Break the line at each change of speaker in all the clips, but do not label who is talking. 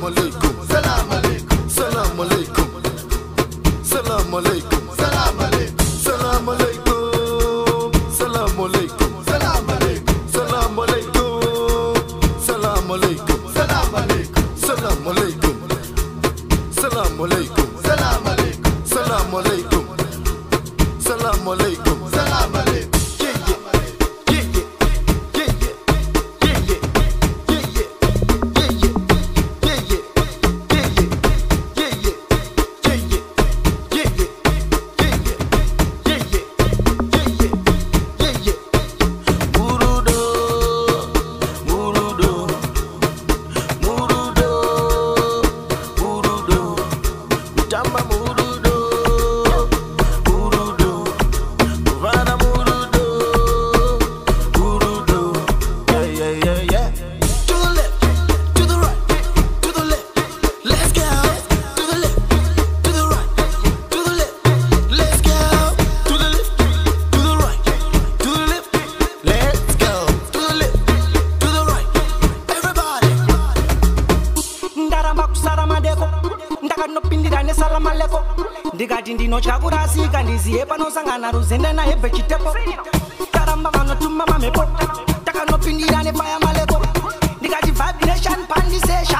Salam alaikum. Salam alaikum. Salam alaikum. Salam alaikum. Salam alaikum. Salam alaikum. Salam alaikum. Salam alaikum. Salam alaikum. Salam alaikum. Salam alaikum. Salam alaikum. Salam alaikum. Salam alaikum. Salam alaikum. ndikati ndinotya kurasika ndiziye panosangana ruzende nahebhe chitepo taramba vanotuma mamhepo takanopindira nepaya maleko. Ndikati vibration pandisesha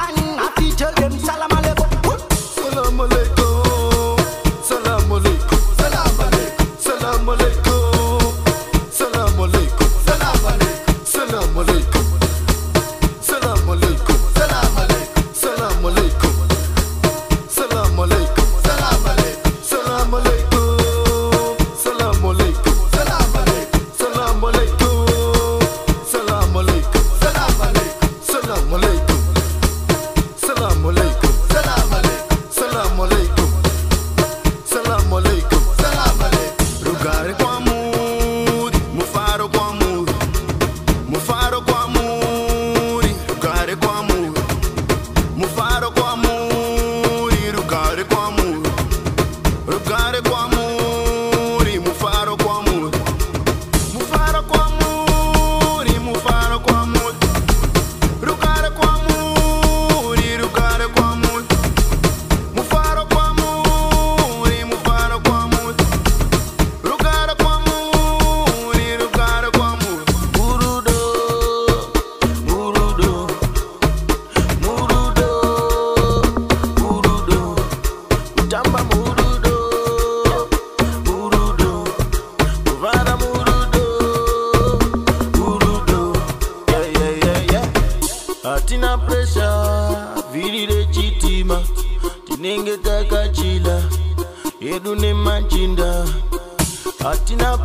Atina